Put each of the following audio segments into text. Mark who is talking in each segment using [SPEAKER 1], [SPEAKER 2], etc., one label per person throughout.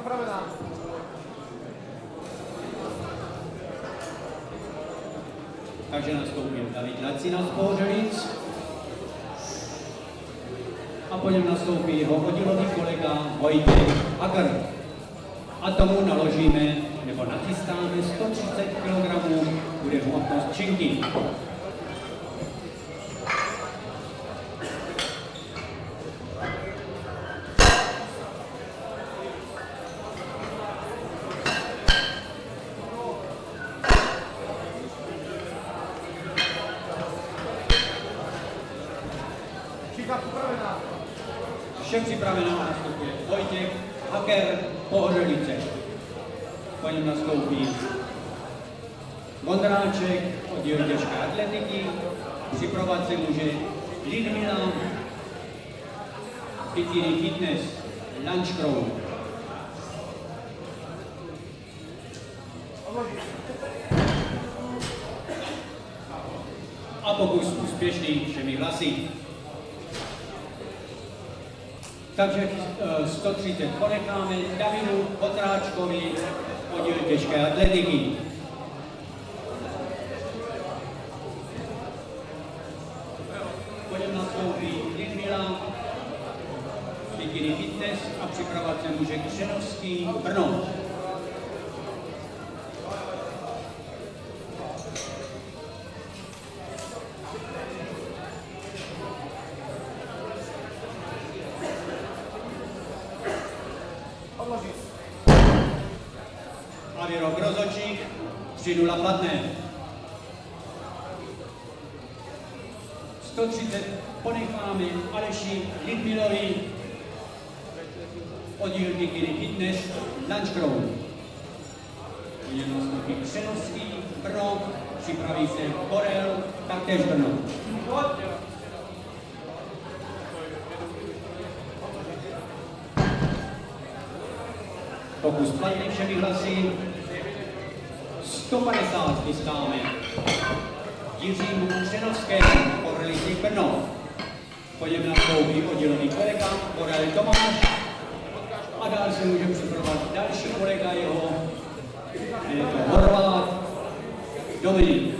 [SPEAKER 1] připravená.
[SPEAKER 2] Takže nastoupil David Lacina z Bořelic. A po něm nastoupí jeho hodinový kolega Vojtěch Hager. A tomu naložíme, nebo nachystáme 130 kg bude hmotnost činky.
[SPEAKER 1] Číka připravená.
[SPEAKER 2] Vše připraveno a nastupuje Vojtěch Hager Pohořelice. Po něm nastoupí Vondráček, oddíl těžké atletiky, připravovat se může Lidmila, Bikini Fitness, Lunch Crew. A pokus úspěšný všemi hlasy. Takže eh, 130 ponecháme Davidu Potráčkovi, oddíl těžké atletiky. Po něm nastoupí Lidmila, Bikini Fitness a připravovat se může Křenovský Brno. 3-0 platné. 130 ponecháme Aleši Lidmilovi, oddíl Bikini Fitness, Lunch něm nastoupí Křenovský, Brno, připraví se Borel, taktéž Brno. Pokus platný všemi hlasy. 150 chystáme. Jiřímu Křenovskému, Borelici Brno. Po něm nastoupí oddělený kolega, Borel Tomáš. A dál se může připravovat další kolega jeho, je to Horvát, Dominik.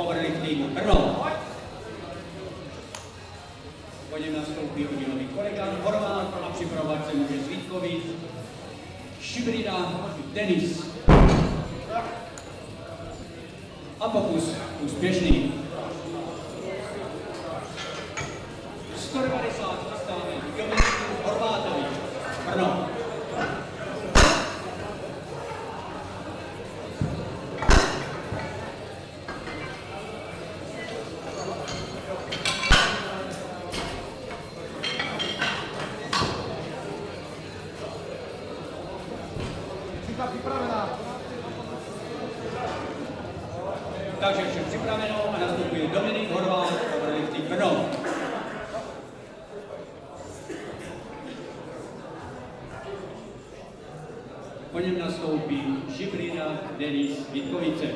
[SPEAKER 2] powerlifting Brno. Po něm nastoupí oddílový kolega Horvát a připravovat se může Zvítkovi, Šibrida, Denis. A pokus úspěšný. 190 chystáme Dominiku Horvátovi, Brno.
[SPEAKER 1] číka připravená.
[SPEAKER 2] Takže vše připraveno a nastupuje Dominik Horvát, powerlifting Brno. Po něm nastoupí Žibrina Denis Vítkovice.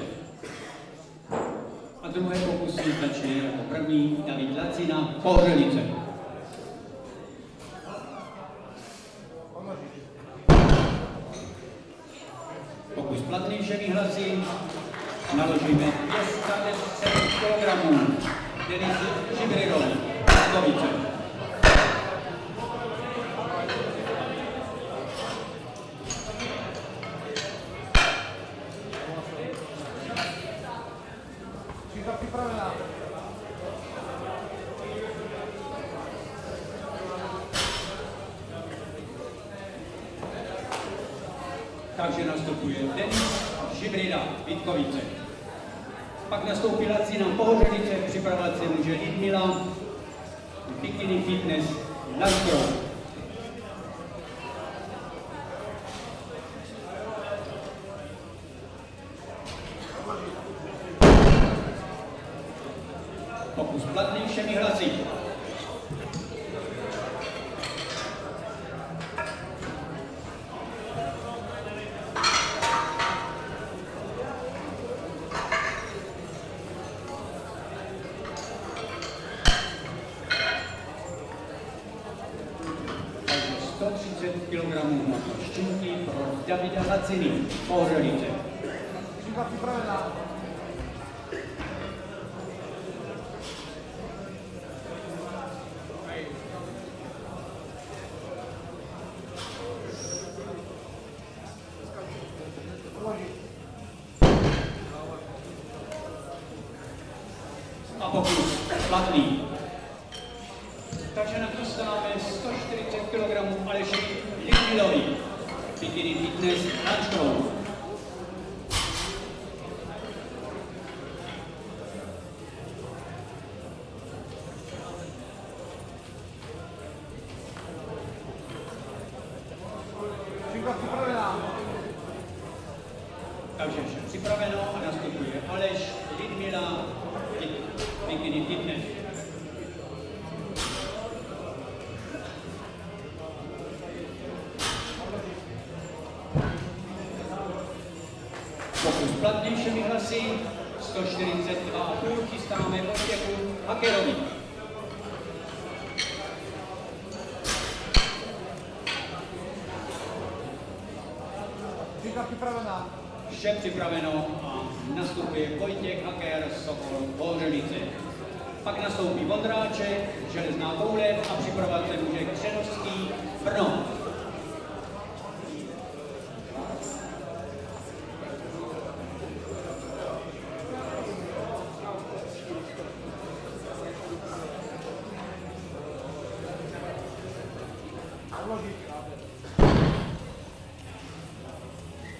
[SPEAKER 2] A druhé pokusy začne jako první David Lacina Pohřelice. Pokus platný všemi hlasy. Naložíme 210 kg. Denis Žibrirovi, Vítkovice.
[SPEAKER 1] Číka připravená.
[SPEAKER 2] Takže nastupuje Denis Žibrida, Vítkovice. Pak nastoupí Lacina Pohořelice, připravovat se může Lidmila, Bikini Fitness, Nasgrov. կիլոգրամում նախաշճուկի, պրոդյավիդյալացինի, պորորիտ է։ kg Aleši Lidmilovi. Bikini Fitness Lunchroom.
[SPEAKER 1] Příklad
[SPEAKER 2] 142,5 chystáme Vojtěchu Hakerovi.
[SPEAKER 1] Příklad připravená.
[SPEAKER 2] Vše připraveno a nastupuje Vojtěch Haker Sokol Bohřelice. Pak nastoupí Vondráček, Železná koule a připravovat se může Křenovský Brno.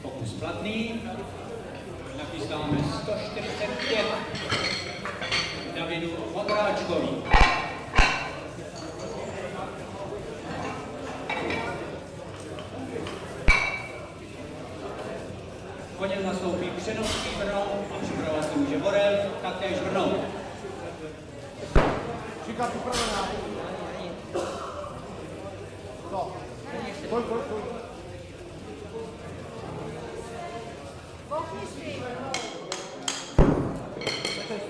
[SPEAKER 2] Pokus platný. Nachystáme 145 Davidu Vondráčkovi. Po něm nastoupí Křenovský Brno a připravovat se může Borel, taktéž Brno.
[SPEAKER 1] Příklad připravená. Co? Stoj, stoj, stoj. Počkej, stoj. Počkej.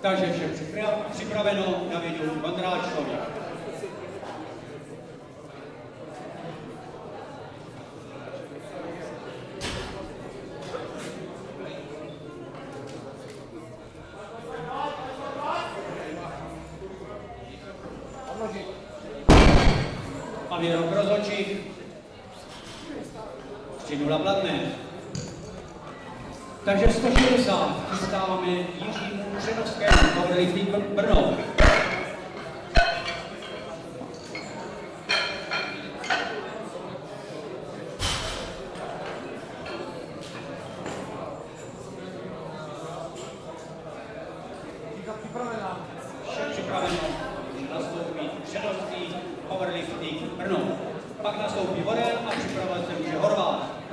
[SPEAKER 2] Takže vše připra- připraveno Davidu Vondráčkovi.
[SPEAKER 1] Odložit.
[SPEAKER 2] A výrok rozhodčích. 3-0 platné. Takže 160 chystáváme Jiřímu Křenovskému, Powerlifting Brno.
[SPEAKER 1] Příklad připravená.
[SPEAKER 2] Vše připraveno. Nastoupí Křenovský, Powerlifting Brno. Pak nastoupí Vorel a připravovat se může Horvát.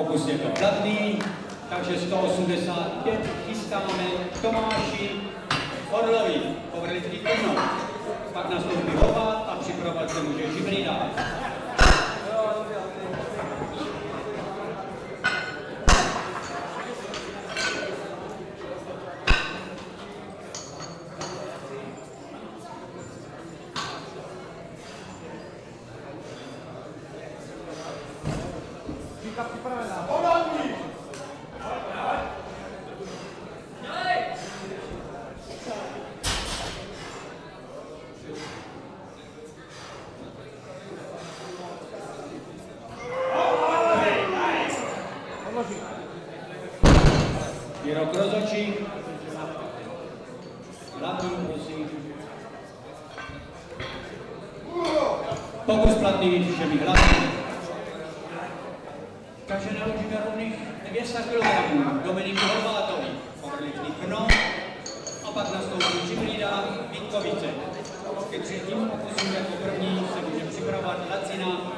[SPEAKER 2] Pokus je to platný, takže 185 chystáme Tomáši Orlovi, povrlitý Brno. Pak nastoupí Horvát a připravovat se může Žibrida.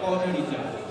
[SPEAKER 2] 到这里
[SPEAKER 1] 讲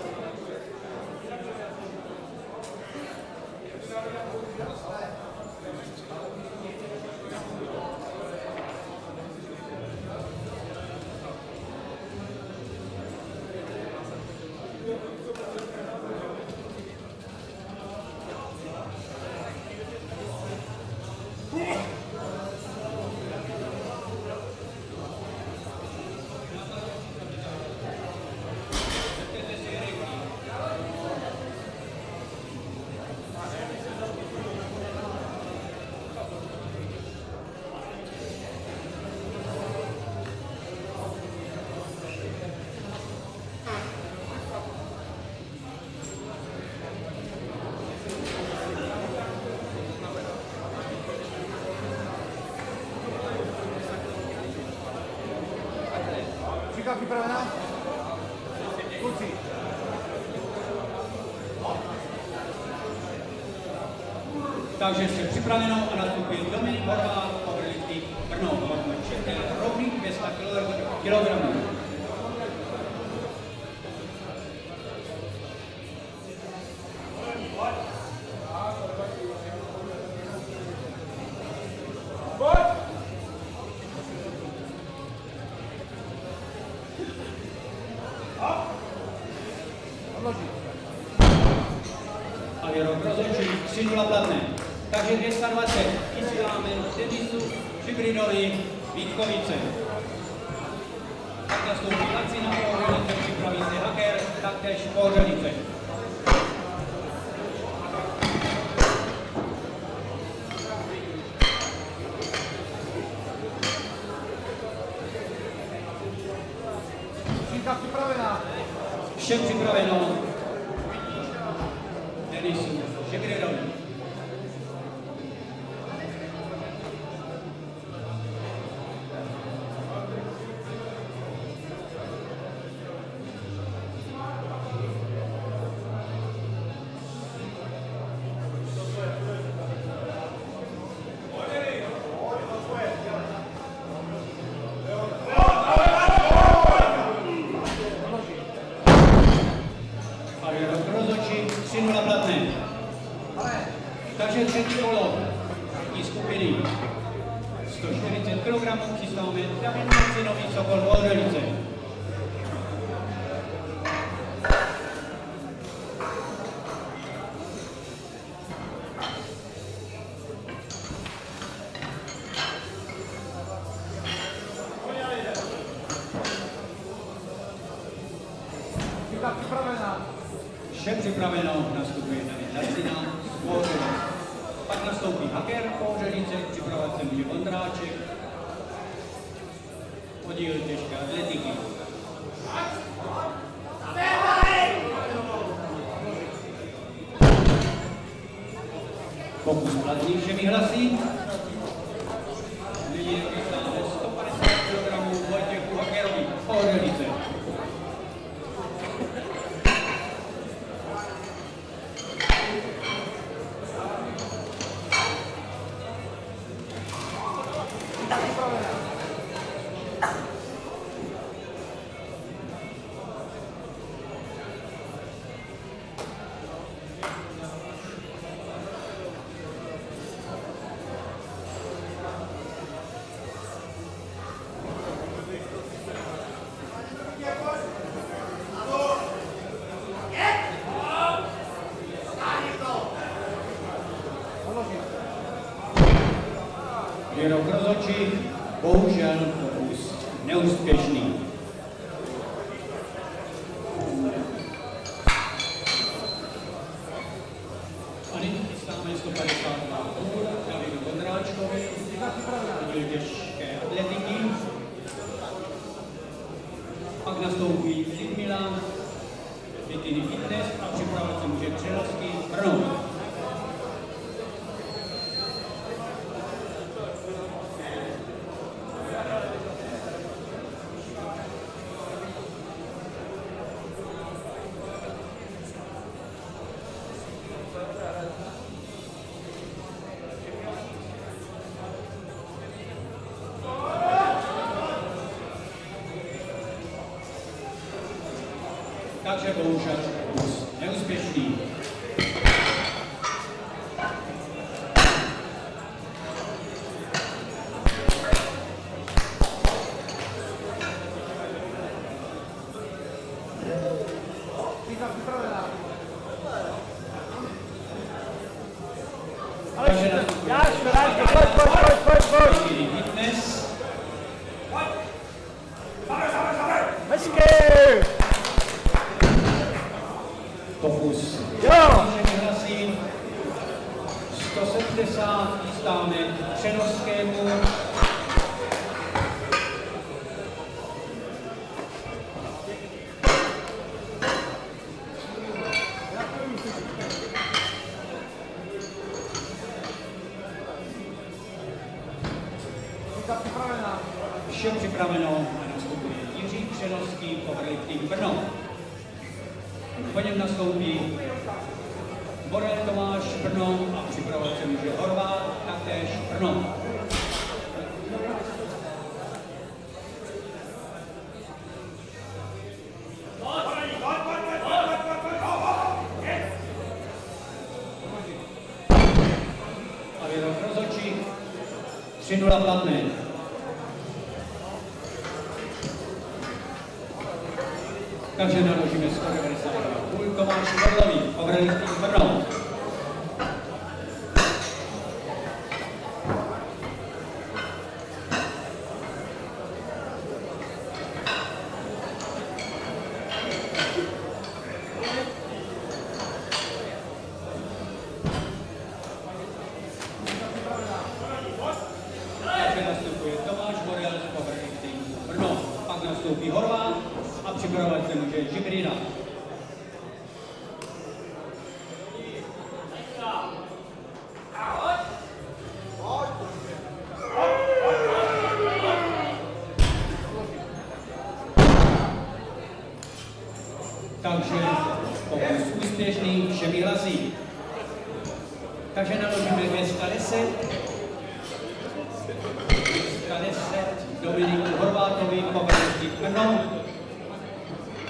[SPEAKER 1] připravená? Kluci.
[SPEAKER 2] Takže jste připraveno Šibridovi Vítkovice. Tak nastoupí Lacina Pohořelice, připraví se Haker, taktéž
[SPEAKER 1] připravená.
[SPEAKER 2] Vše připraveno. Denisu Šibridovi. Rozhodčí 3-0 platné. Takže třetí kolo první skupiny. 140 kg chystáme David Marcinový Sokol Voldelice.
[SPEAKER 1] Říká připravená.
[SPEAKER 2] Vše připraveno, nastupuje David Lacina z Pohořelice. Pak nastoupí Haker Pohořelice, připravovat se může Vondráček. Podíl těžké atletiky. Pokus platný všemi hlasy. Pak nastoupí Lidmila, Bikini Fitness a připravovat se může Křelovský připraveno a nastupuje Jiří Přenovský, Powerlifting Brno. Po něm nastoupí Borel Tomáš Brno a připravovat se může Horvát, taktéž Brno. A Věrov Rozočík, 3-0 platné. Takže naložíme 190 půl Tomáš Borel z Powerlifting Brno. Pak nastoupí Horvát a připravovat se může Žibrina. Takže pokus úspěšný všemi hlasy. Takže naložíme 210 210 Dominiku Horvátovi, Powerlifting Brno.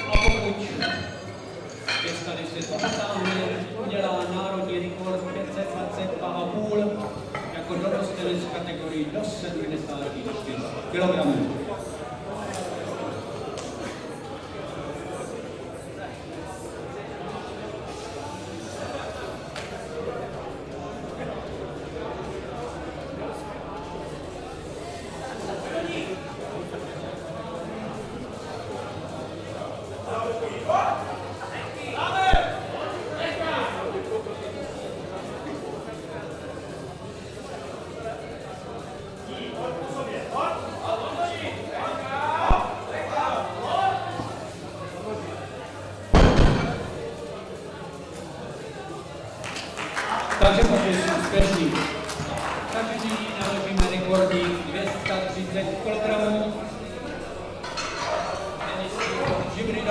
[SPEAKER 2] A pokud 210 dosáhne, udělá národní rekord 522,5 jako dorostenec v kategorii do 74 kg. Takže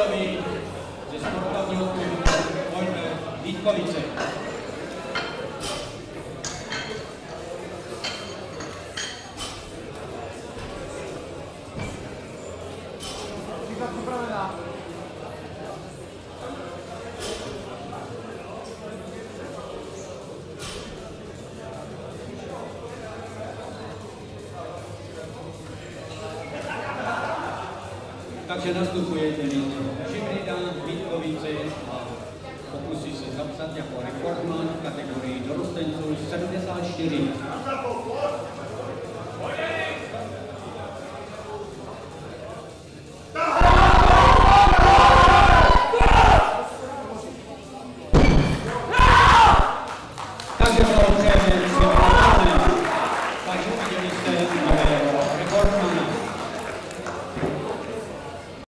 [SPEAKER 2] Dinković je skoro kao njegov
[SPEAKER 1] Dinković je
[SPEAKER 2] Takže nastupuje tedy Žibrida Vítkovice a pokusí se zapsat jako rekordman v kategorii dorostenců 74.